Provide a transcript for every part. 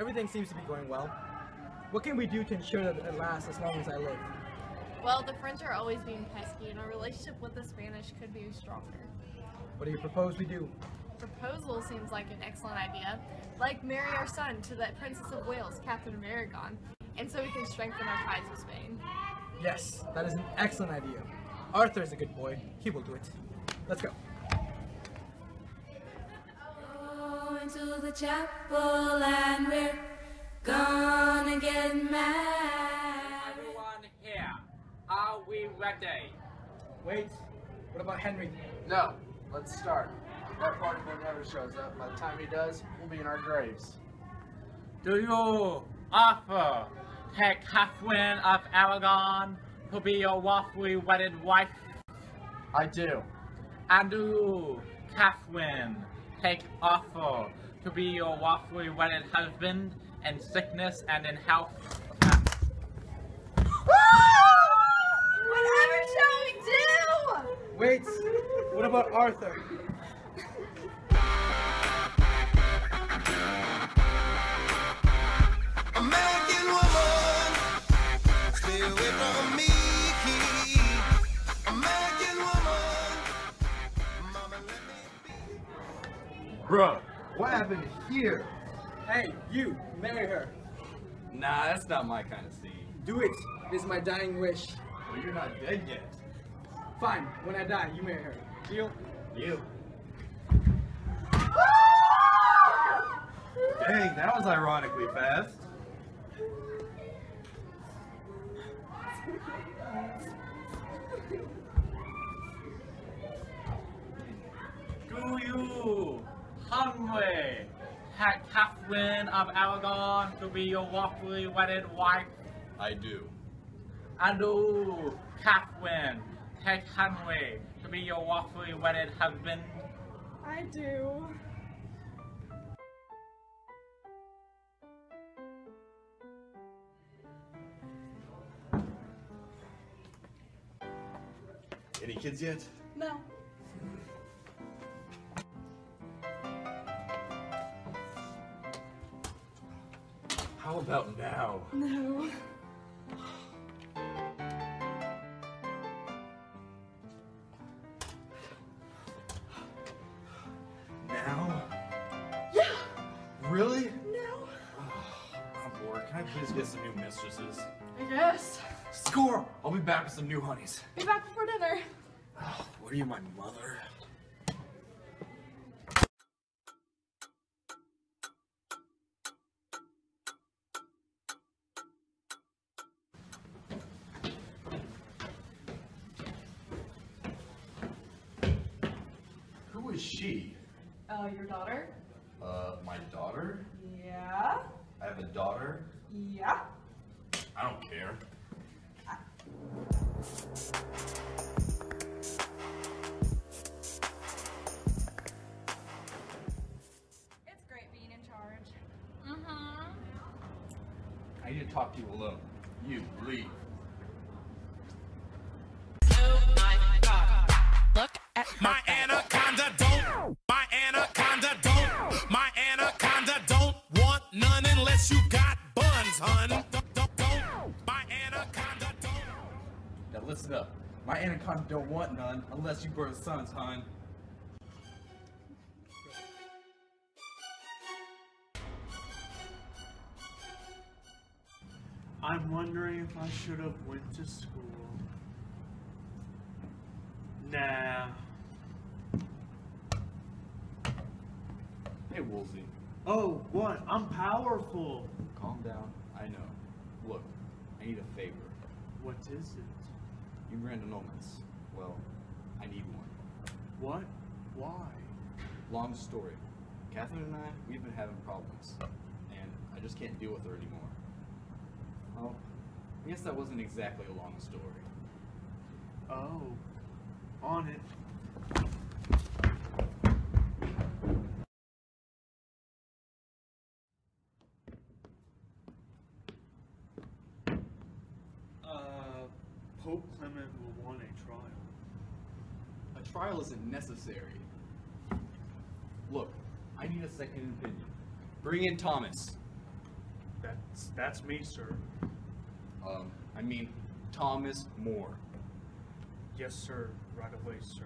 everything seems to be going well. What can we do to ensure that it lasts as long as I live? Well, the French are always being pesky, and our relationship with the Spanish could be stronger. What do you propose we do? Proposal seems like an excellent idea. Like marry our son to the Princess of Wales, Catherine of Aragon, and so we can strengthen our ties with Spain. Yes, that is an excellent idea. Arthur is a good boy. He will do it. Let's go. Go into the chapel and we're gonna get married. Everyone here, are we ready? Wait, what about Henry? No, let's start. That party boy never shows up. By the time he does, we'll be in our graves. Do you Arthur take Catherine of Aragon to be your lawfully wedded wife? I do. And do you, Catherine, take Arthur to be your lawfully wedded husband in sickness and in health? Whatever shall we do? Wait, what about Arthur? Bro, what happened here? Hey, you, marry her. Nah, that's not my kind of scene. Do it. It is my dying wish. Well, you're not dead yet. Fine, when I die, you marry her. Deal? You. Dang, that was ironically fast. Do you, Henry, take Catherine of Aragon to be your lawfully wedded wife? I do. And do Catherine take Henry to be your lawfully wedded husband? I do. Any kids yet? No. About now? No. Now? Yeah. Really? No. Oh, I'm bored. Can I please get some new mistresses? I guess. Score! I'll be back with some new honeys. Be back before dinner. Oh, what are you, my mother? Who is she? Oh, your daughter? Uh, my daughter? Yeah. I have a daughter? Yeah. I don't care. It's great being in charge. Mm-hmm. I need to talk to you alone. You, leave. My anaconda don't. Buns, hun. Don't, don't, don't. My anaconda don't. Now listen up. My anaconda don't want none unless you birth sons, hon. I'm wondering if I should have went to school. Nah. Hey, Wolsey. Oh, what? I'm powerful. Calm down. I know. Look, I need a favor. What is it? You grant annulments. Well, I need one. What? Why? Long story. Catherine and I, we've been having problems. And I just can't deal with her anymore. Well, I guess that wasn't exactly a long story. Oh. On it. Uh, Pope Clement will want a trial. A trial isn't necessary. Look, I need a second opinion. Bring in Thomas. That's that's me, sir. Um, I mean, Thomas More. Yes, sir. Right away, sir.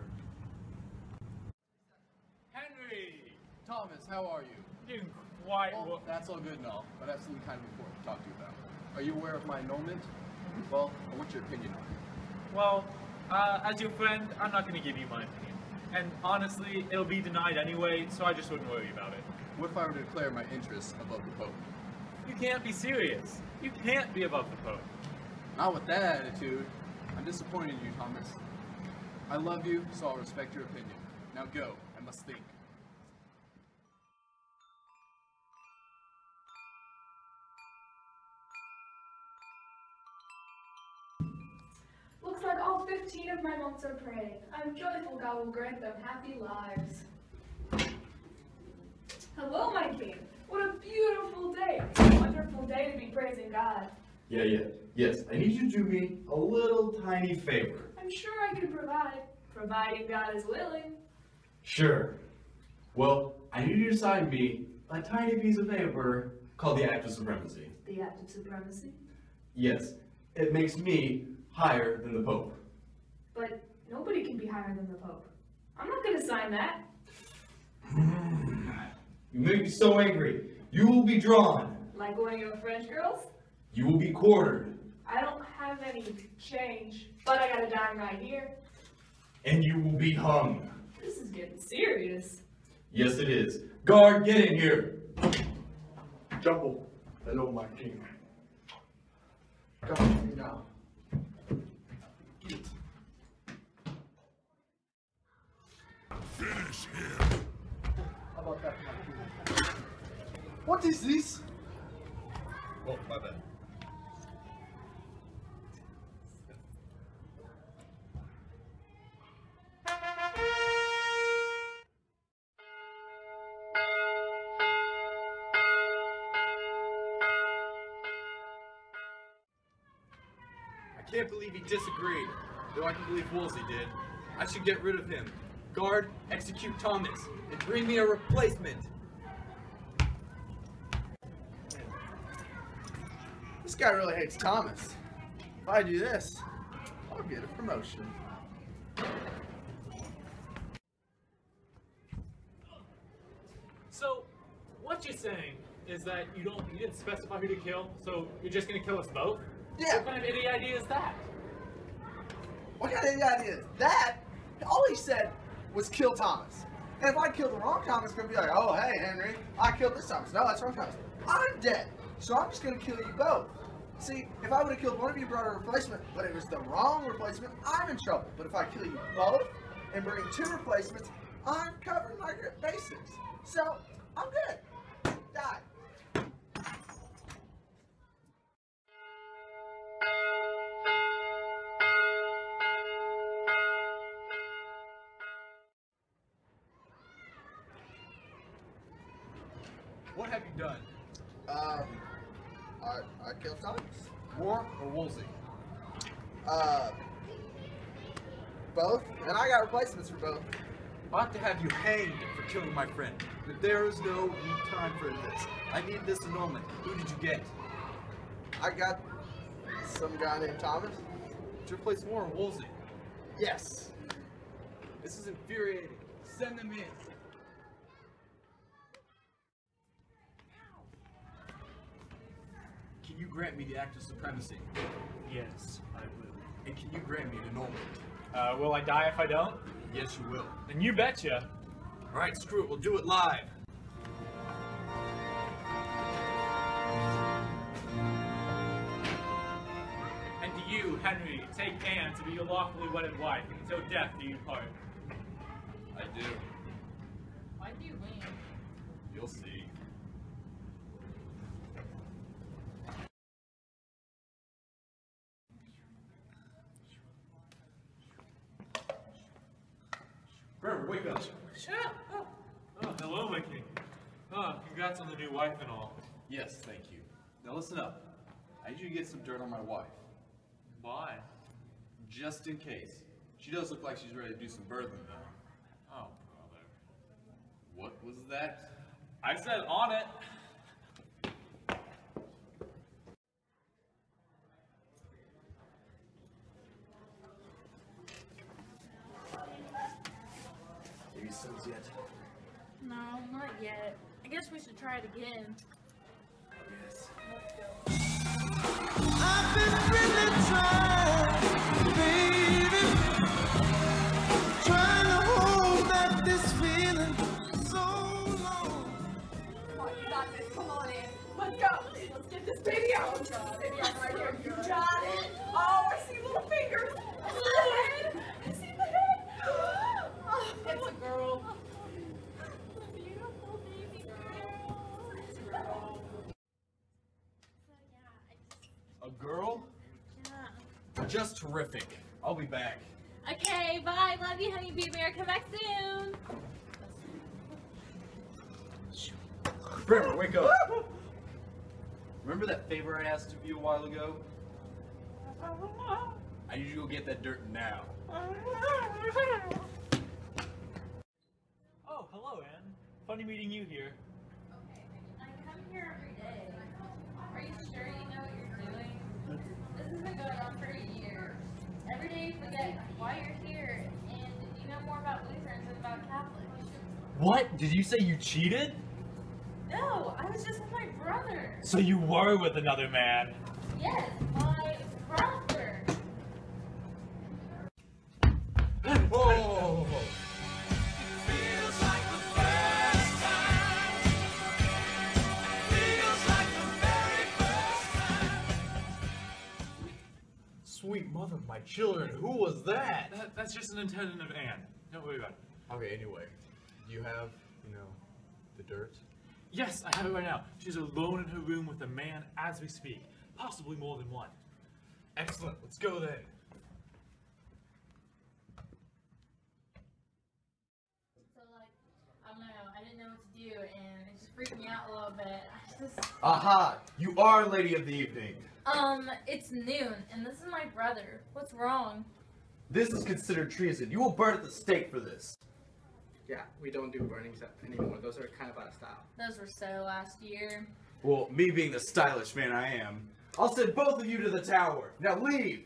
Henry! Thomas, how are you? Doing quite Well, well. that's all good and all, but I have something kind of important to talk to you about. Are you aware of my annulment? Well, I want your opinion on it. Well, uh, as your friend, I'm not going to give you my opinion. And honestly, it'll be denied anyway, so I just wouldn't worry about it. What if I were to declare my interests above the Pope? You can't be serious. You can't be above the Pope. Not with that attitude. I'm disappointed in you, Thomas. I love you, so I'll respect your opinion. Now go. I must think. 15 of my monks are praying. I'm joyful God will grant them happy lives. Hello, my king. What a beautiful day. A wonderful day to be praising God. Yeah, yeah. Yes, I need you to do me a little tiny favor. I'm sure I can provide, providing God is willing. Sure. Well, I need you to sign me a tiny piece of paper called the Act of Supremacy. The act of supremacy. Yes, it makes me higher than the Pope. But nobody can be higher than the Pope. I'm not going to sign that. You make me so angry. You will be drawn. Like one of your French girls? You will be quartered. I don't have any change, but I got a dime right here. And you will be hung. This is getting serious. Yes, it is. Guard, get in here. Jumble. Hello, my king. Come with me now. Finish him. How about that? What is this? Oh. I can't believe he disagreed, though I can believe Wolsey did. I should get rid of him. Guard, execute Thomas, and bring me a replacement. This guy really hates Thomas. If I do this, I'll get a promotion. So, what you're saying is that you don't you didn't specify who to kill, so you're just gonna kill us both? Yeah. What kind of idiot idea is that? What kind of idea is that? All he said was kill Thomas. And if I kill the wrong Thomas, it's gonna be like, oh hey Henry, I killed this Thomas. No, that's wrong Thomas. I'm dead, so I'm just gonna kill you both. See, if I would have killed one of you, brought a replacement, but it was the wrong replacement, I'm in trouble. But if I kill you both and bring two replacements, I'm covering my basics. So I'm good. Die. War or Wolsey? Uh, both, and I got replacements for both. I ought to have you hanged for killing my friend. But there is no time for this. I need this annulment. Who did you get? I got some guy named Thomas. To replace War or Wolsey? Yes. This is infuriating. Send them in. Can you grant me the act of supremacy? Yes, I will. And can you grant me an annulment? Uh, will I die if I don't? Yes, you will. And you betcha. Alright, screw it. We'll do it live. And to you, Henry, take Anne to be your lawfully wedded wife, until death do you part. I do. Why do you lean? You'll see. Trevor, wake up. Shut up. Oh, oh hello, my king. Oh, congrats on the new wife and all. Yes, thank you. Now listen up. I need you to get some dirt on my wife. Why? Just in case. She does look like she's ready to do some birthing though. Oh, brother. What was that? I said on it. Yet. I guess we should try it again. I've been really Just terrific. I'll be back. Okay, bye. Love you, honey bee bear. Come back soon. Brimmer, wake up. Remember that favor I asked of you a while ago? I need you to go get that dirt now. Oh, hello, Anne. Funny meeting you here. I come here every day. Are you sure you know what you're doing? This has been going on for a year. Every day you forget why you're here, and you know more about Lutherans than about Catholics. What? Did you say you cheated? No, I was just with my brother. So you were with another man. Yes, my brother. Whoa! Sweet mother of my children, who was that? That, that's just an attendant of Anne. Don't worry about it. Okay, anyway, you have, you know, the dirt? Yes, I have it right now. She's alone in her room with a man as we speak. Possibly more than one. Excellent, let's go then. So like, I don't know, I didn't know what to do, and it just freaked me out a little bit. I just, Aha! You are a Lady of the Evening. Um, it's noon, and this is my brother. What's wrong? This is considered treason. You will burn at the stake for this. Yeah, we don't do burnings anymore. Those are kind of out of style. Those were so last year. Well, me being the stylish man I am, I'll send both of you to the tower. Now leave!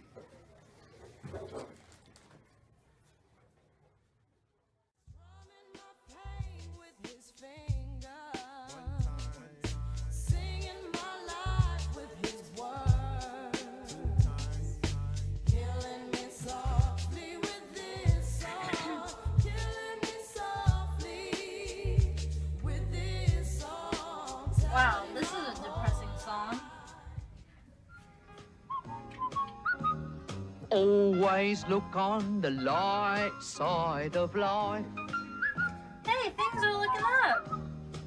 Always look on the light side of life. Hey, things are looking up.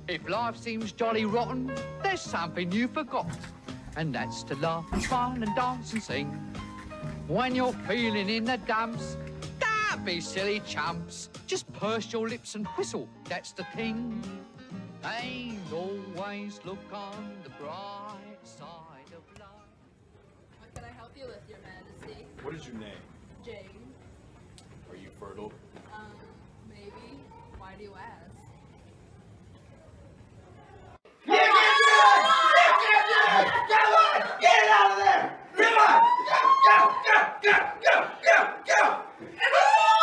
If life seems jolly rotten, there's something you forgot. And that's to laugh and smile and dance and sing. When you're feeling in the dumps, don't be silly chumps. Just purse your lips and whistle, that's the thing. And always look on the bright side of life. What can I help you with, Your? What is your name? Jane. Are you fertile? Um, maybe. Why do you ask? Come on! Get it out of there! Come on! Go, go, go, go, go, go, go!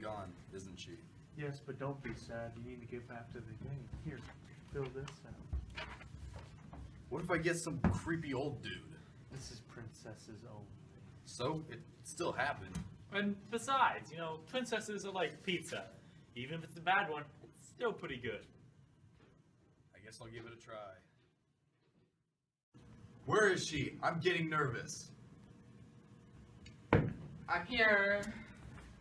Gone, isn't she? Yes, but don't be sad. You need to get back to the game. Here, fill this out. What if I get some creepy old dude? This is Princess's own. So, it still happened. And besides, you know, princesses are like pizza. Even if it's a bad one, it's still pretty good. I guess I'll give it a try. Where is she? I'm getting nervous. I'm here.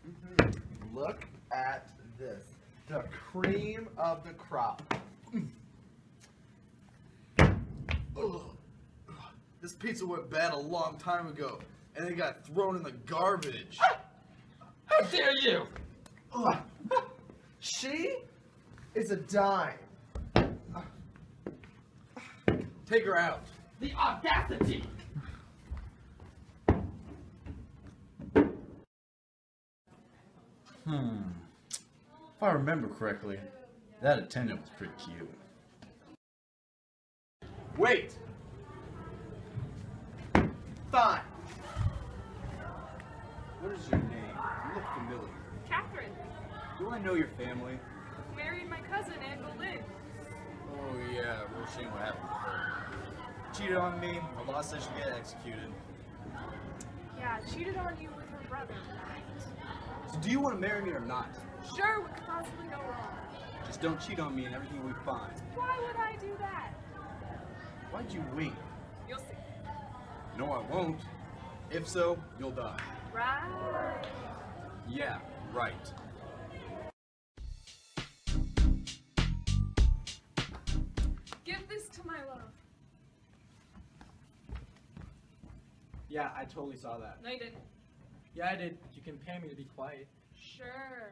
Mm-hmm. Look at this. The cream of the crop. This pizza went bad a long time ago, and it got thrown in the garbage. How dare you! She is a dime. Take her out. The audacity! Hmm. If I remember correctly, that attendant was pretty cute. Wait! Fine. What is your name? You look familiar. Catherine, Do I know your family? married my cousin Anne Boleyn. Oh yeah, real shame what happened to her. Cheated on me, my boss said she'd get executed. Yeah, cheated on you with her brother. So do you want to marry me or not? Sure, what could possibly go wrong? Just don't cheat on me and everything will be fine. Why would I do that? Why'd you wait? You'll see. No, I won't. If so, you'll die. Right. Yeah, right. Give this to my love. Yeah, I totally saw that. No, you didn't. Yeah, I did. You can pay me to be quiet. Sure.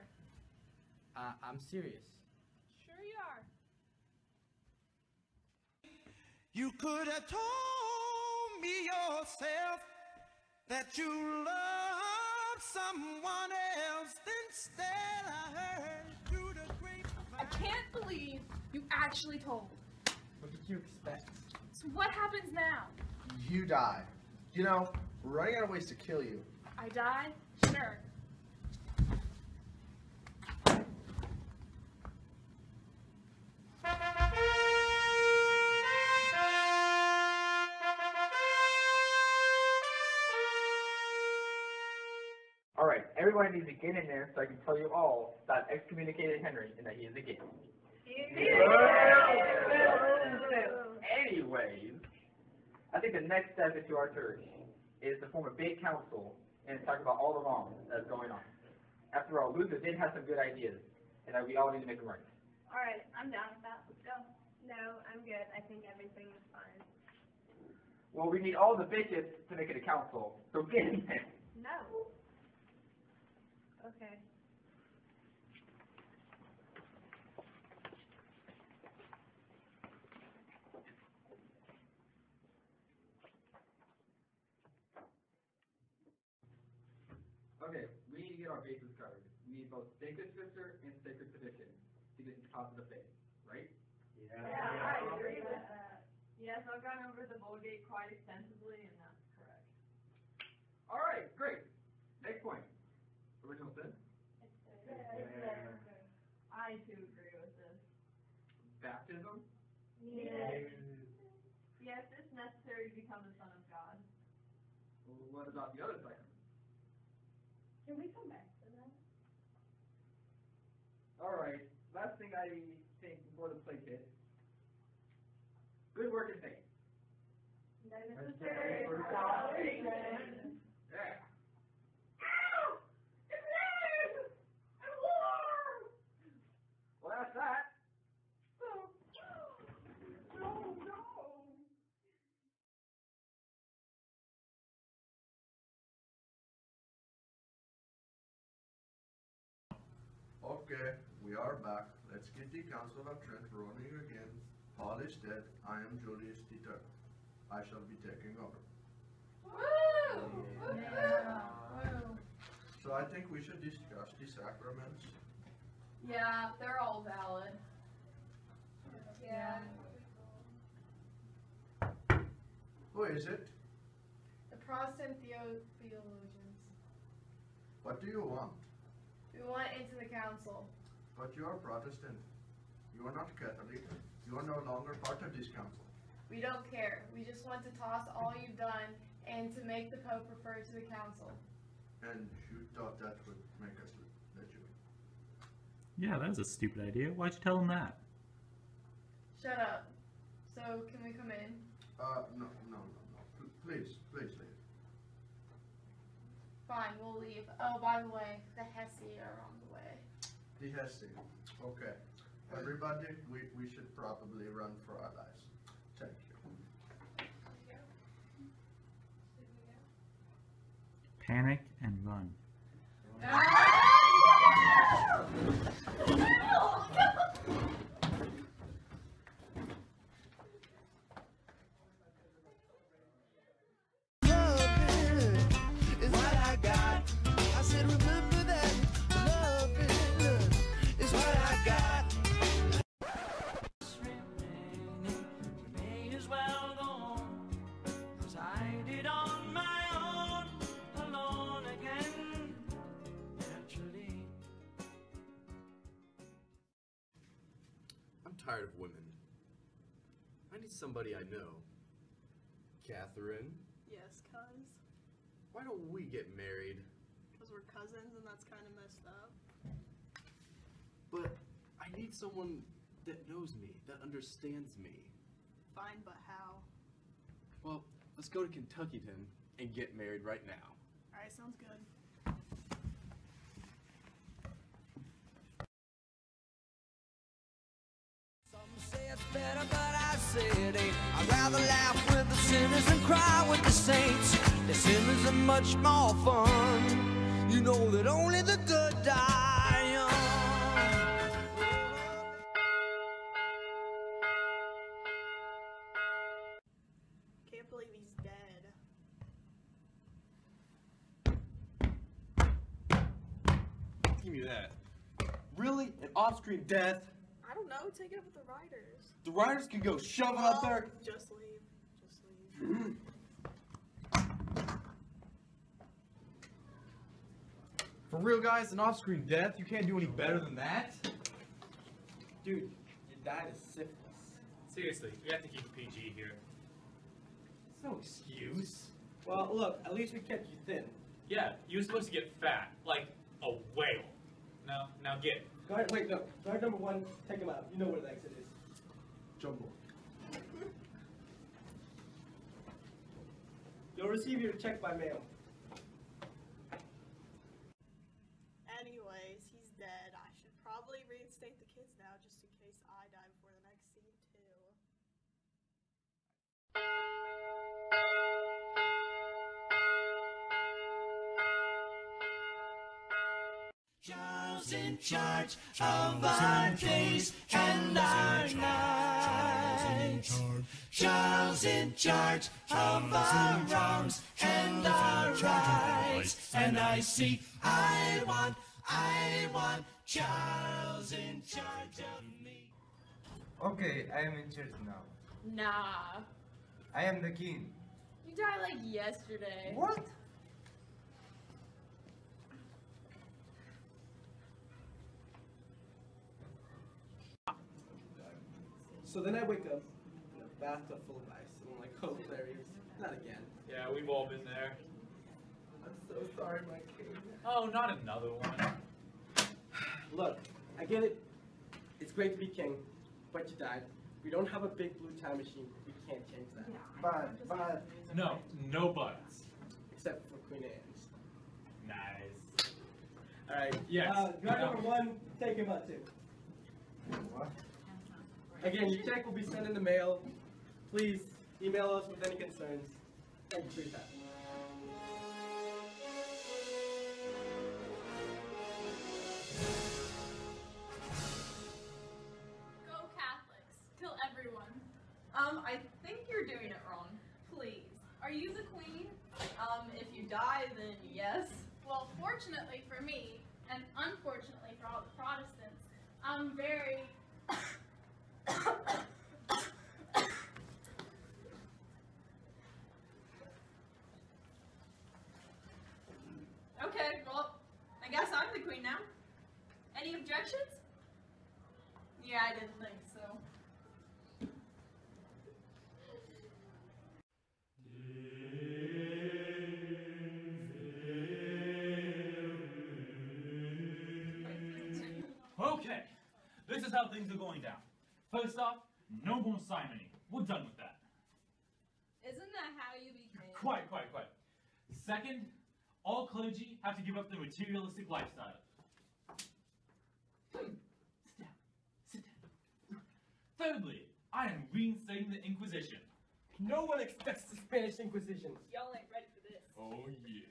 Uh, I'm serious. Sure you are. You could have told me yourself that you love someone else. Instead, I heard through the grapevine. I can't believe you actually told. What did you expect? So what happens now? You die. You know, running out of ways to kill you. I die? Sure. Alright, everybody needs to get in there so I can tell you all about excommunicated Henry and that he is a gay. Anyways, I think the next step into our church is to form a big council and talk about all the wrong that's going on. After all, Luther did have some good ideas, and that we all need to make them right. All right, I'm down with that. Let's go. No, I'm good. I think everything is fine. Well, we need all the bishops to make it a council, so get in there. No. Okay. Okay, we need to get our bases covered. We need both sacred scripture and sacred tradition to get into causes of faith, right? Yeah, I agree with that. Yes, I've gone over the Vulgate quite extensively, and that's correct. All right, great. Next point. Original sin, I too agree with this. baptism, Yes. Yes, it's necessary to become the son of God. Well, what about the other side? Can we come back to that? All right, last thing I think before the play kit. Good work and faith. Necessary for salvation. Yeah. Well, that's that. Okay, we are back. Let's get the Council of Trent running again. Paul is dead. I am Julius Tito. I shall be taking over. Woo! So I think we should discuss the sacraments. Yeah, they're all valid. Yeah. Who is it? The Protestant theo- theologians. What do you want? We want into the council. But you are Protestant. You are not Catholic. You are no longer part of this council. We don't care. We just want to toss all you've done and to make the Pope refer to the council. And you thought that would make us let you in. Yeah, that was a stupid idea. Why'd you tell him that? Shut up. So, can we come in? Uh, no, no, no, no. P- Please, please leave. Fine, we'll leave. Oh, by the way, the Hesse are on the way. The Hesse. Okay. Everybody, we, we should probably run for our lives. Thank you. Panic and run. is somebody I know. Catherine, Yes, cuz. why don't we get married? Because we're cousins and that's kind of messed up. But I need someone that knows me, that understands me. Fine, but how? Well, let's go to Kentucky Kentuckyton and get married right now. Alright, sounds good. Rather laugh with the sinners than cry with the saints. The sinners are much more fun. You know that only the good die young. Can't believe he's dead. Give me that. Really? An off-screen death? I don't know. Take it up with the writers. The writers can go shove it up there. Oh, just leave. Just leave. For real, guys, an off-screen death. You can't do any better than that. Dude, you died of syphilis. Seriously, we have to keep it PG here. It's no excuse. Well, look, at least we kept you thin. Yeah, you were supposed to get fat, like a whale. Now, now get. Guard, wait, no. Guard number one, take him out. You know where the exit is. Jumbo. You'll receive your check by mail. Anyways, he's dead. I should probably reinstate the kids now just in case I die before the next scene, too. Charles in charge of our days and our nights. Charles in charge of our wrongs and our rights. And I see, I want, I want Charles in charge of me. Okay, I am in charge now. Nah. I am the king. You died like yesterday. What? So then I wake up in a bathtub full of ice, and I'm like, oh, Clarice, not again. Yeah, we've all been there. I'm so sorry, my king. Oh, not another one. Look, I get it. It's great to be king, but you died. We don't have a big blue time machine. We can't change that. But, but, No, no buts. Except for Queen Anne's. Nice. All right. Yes. Uh, guard No. number one, take him out too. what? Again, your check will be sent in the mail. Please email us with any concerns. Thank you for your time. Go Catholics. Kill everyone. Um, I think you're doing it wrong. Please. Are you the queen? Um, if you die, then yes. Well, fortunately for me, and unfortunately for all the Protestants, I'm very. Okay, well, I guess I'm the queen now. Any objections? Yeah, I didn't think so. Okay, this is how things are going down. First off, no more simony. We're done with that. Isn't that how you became? Quite, quite, quite. Second, all clergy have to give up their materialistic lifestyle. Sit down. Sit down. Thirdly, I am reinstating the Inquisition. No one expects the Spanish Inquisition. Y'all ain't ready for this. Oh yeah.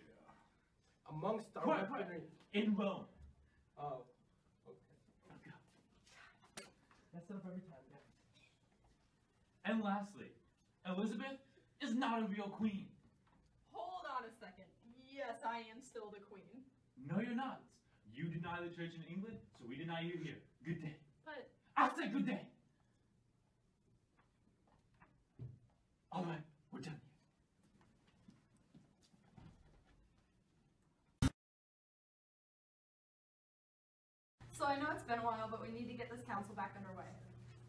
Amongst our Quiet, quiet. In Rome. Oh, okay. That's up every time, yeah. And lastly, Elizabeth is not a real queen. Hold on a second. Yes, I am still the queen. No, you're not. You deny the church in England, so we deny you here. Good day. But I said good day. All right, we're done. So I know it's been a while, but we need to get this council back underway.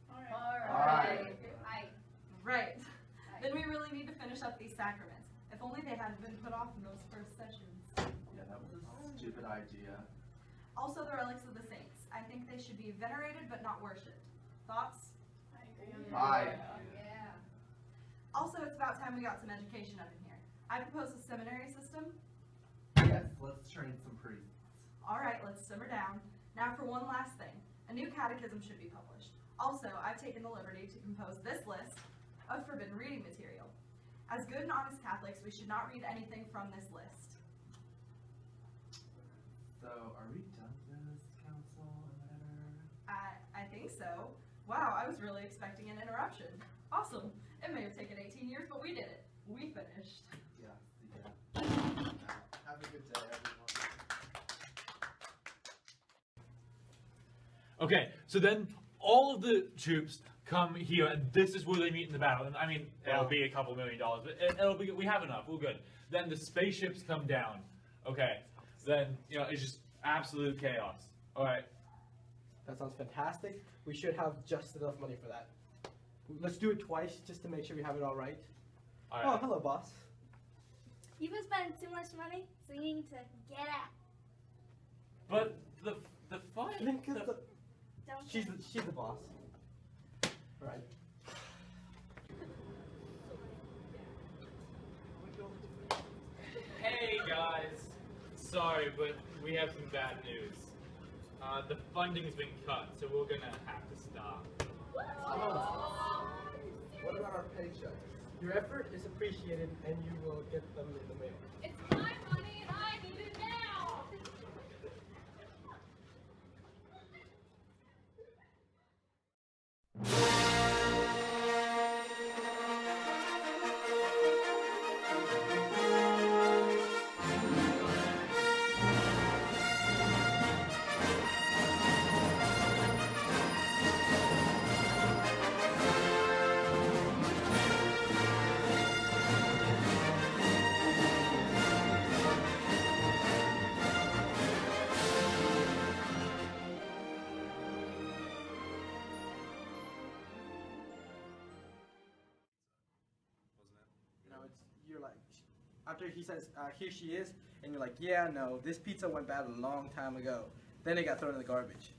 Alright. Right. Then we really need to finish up these sacraments. If only they hadn't been put off in those first sessions. Yeah, that was a stupid idea. Also, the relics of the saints. I think they should be venerated but not worshipped. Thoughts? I agree. Aye. Yeah. Also, it's about time we got some education up in here. I propose a seminary system. Yes, let's train some priests. All right, let's simmer down. Now for one last thing. A new catechism should be published. Also, I've taken the liberty to compose this list of forbidden reading material. As good and honest Catholics, we should not read anything from this list. So, are we done with this council or whatever? I, I think so. Wow, I was really expecting an interruption. Awesome. It may have taken 18 years, but we did it. We finished. Yeah, yeah. Uh, have a good day, everyone. Okay, so then all of the troops come here, and this is where they meet in the battle. And I mean, it'll be a couple million dollars, but it, it'll be. We have enough. We're good. Then the spaceships come down. Okay, then you know it's just absolute chaos. All right. That sounds fantastic. We should have just enough money for that. Let's do it twice just to make sure we have it all right. All Oh, hello, boss. You've been spending too much money, so you need to get out. But the the fight. Because the, Don't she's the, she's the boss. Right. Hey guys, sorry, but we have some bad news. Uh, the funding's been cut, so we're gonna have to stop. What about our paychecks? Your effort is appreciated, and you will get them in the mail. It's after he says uh, here she is, and you're like, yeah, no, this pizza went bad a long time ago. Then it got thrown in the garbage,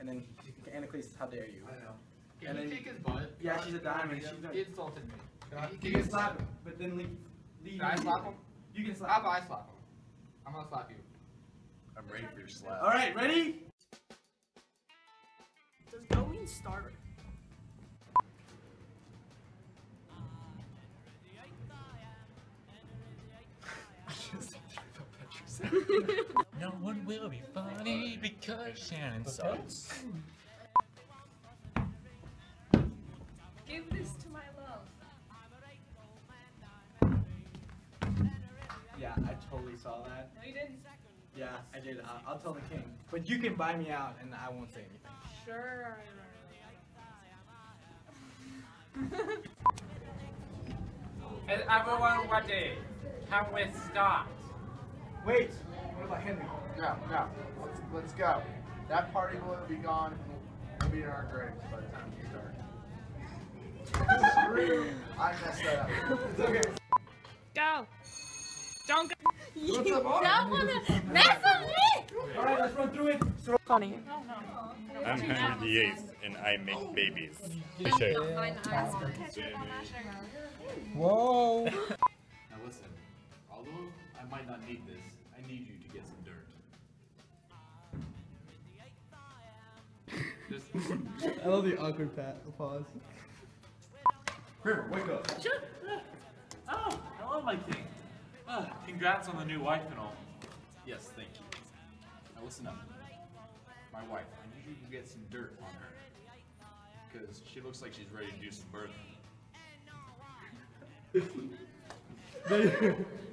and then Anacletus, how dare you? I know. Can and he then, kick his butt? Yeah, she's a diamond. He She's gonna, insulted me. Can I- You can can slap him, but then leave. leave Can I slap him? You can slap. How about I slap him? I'm gonna slap you. I'm ready for your slap. All right, ready? Does go mean starter? No one will be funny because Shannon sucks. Give this to my love. Yeah, I totally saw that. No, you didn't. Yeah, I did. I'll, I'll tell the king. But you can buy me out, and I won't say anything. Sure. Is everyone ready? Can we start? Wait, what about Henry? No, no. Let's, let's go. That party will be gone, and we'll, we'll be in our graves by the time you start. Screw. I messed that up. It's okay. Go. Don't go. What's up, Mark? Don't wanna mess with me. All right, let's run through it. So funny. I'm Henry VIII, and I make babies. Whoa. Now listen, although I might not need this, I need you to get some dirt. Just I love the awkward pat pause. River, wake up. Oh, hello, my king. Ah, congrats on the new wife and all. Yes, thank you. Now listen up. My wife, I need you to get some dirt on her. Because she looks like she's ready to do some birthing.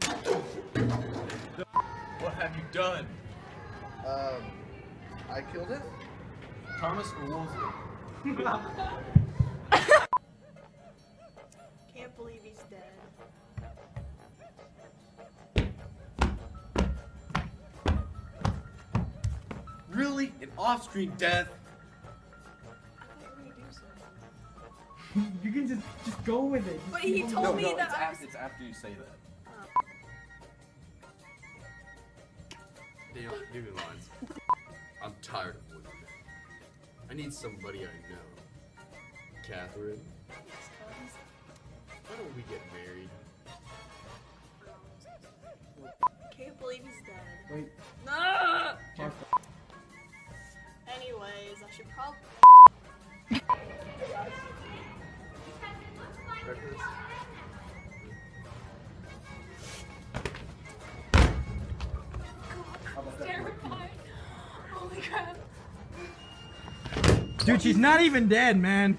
What have you done? Um, I killed it. Thomas or Wolsey? Can't believe he's dead. Really? An off-screen death? I thought we were gonna do something. You can just just go with it. Just But he told going. me no, that it's I after, it's after you say that. Daniel, give me lines. I'm tired of living there. I need somebody I know. Catherine, why don't we get married? can't believe he's dead. Wait. No. Anyways, I should probably. Terrifying. Dude, she's not even dead, man.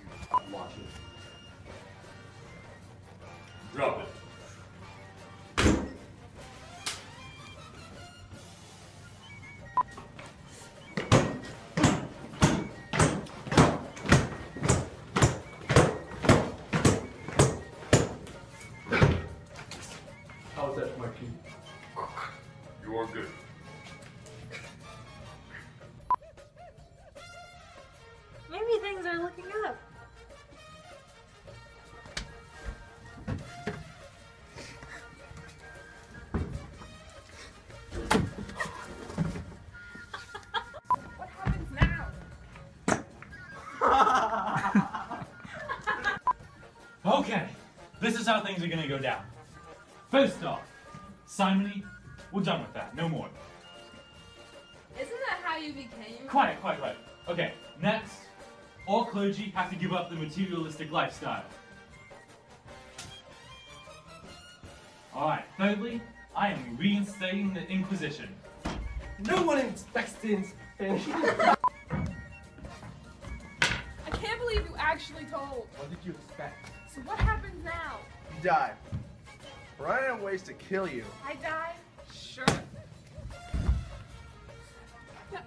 Is how things are gonna go down. First off, simony, we're done with that. No more. Isn't that how you became? Quiet, quiet, quiet. Okay, next, all clergy have to give up the materialistic lifestyle. Alright, thirdly, I am reinstating the Inquisition. No one expects to finish. I can't believe you actually told. What did you expect? So what happens now? You die. We're running out of ways to kill you. I die? Sure.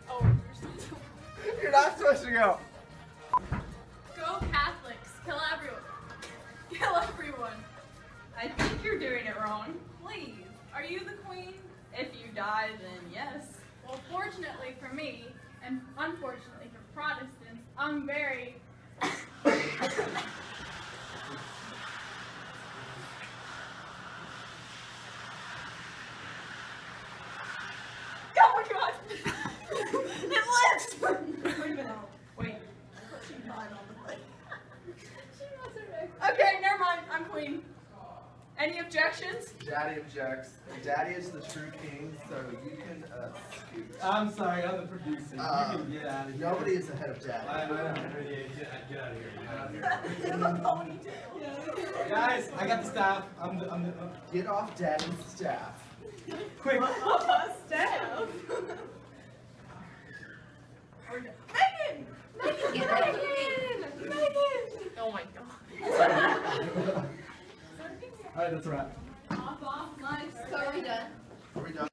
Oh, you're so You're not supposed to go. Go Catholics! Kill everyone! Kill everyone! I think you're doing it wrong. Please, are you the queen? If you die, then yes. Well, fortunately for me, and unfortunately for Protestants, I'm very. Oh my god! it lives! Wait a minute. Wait. She died on the way. Okay, never mind. I'm queen. Any objections? Daddy objects. Daddy is the true king, so you can uh, scoot. I'm sorry, I'm the producer. Uh, you can get out of here. Nobody is ahead of Daddy. I, I know. Get, get out of here. Get out of here. Guys, I got the staff. I'm the. I'm the uh, Get off Daddy's staff. quick. Staff. Megan! Megan! Megan! Megan! Oh my god. All right, that's a wrap. Off, off, nice. Are we done? Are we done?